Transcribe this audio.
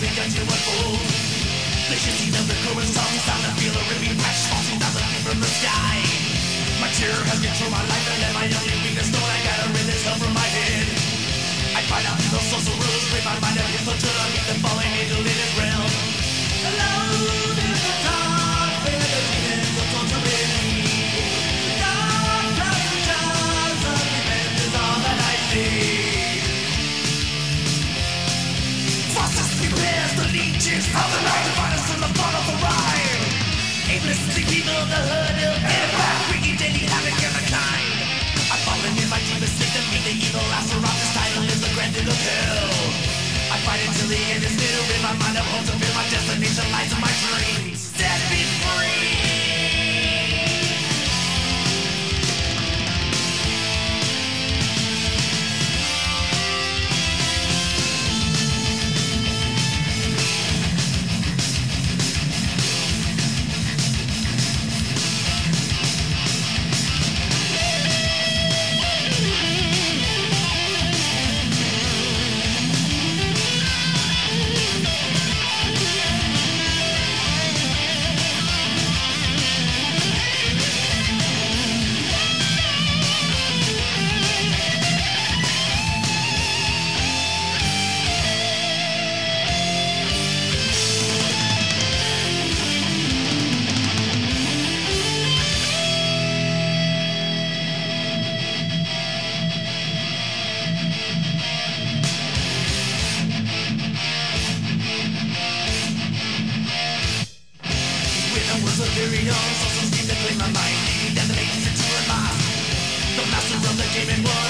think that you were fooled They should see the recurring song sound and feel a ripping rush Watching down the from the sky My terror has controlled my life and my only weakness known I gotta rid this hell from my head I find out the social rules, break my mind and hit the turn, I meet the falling angel my mind, I hope to feel When I was a theory, I saw some schemes that played my mind. That the making future in mind. The master of the game world.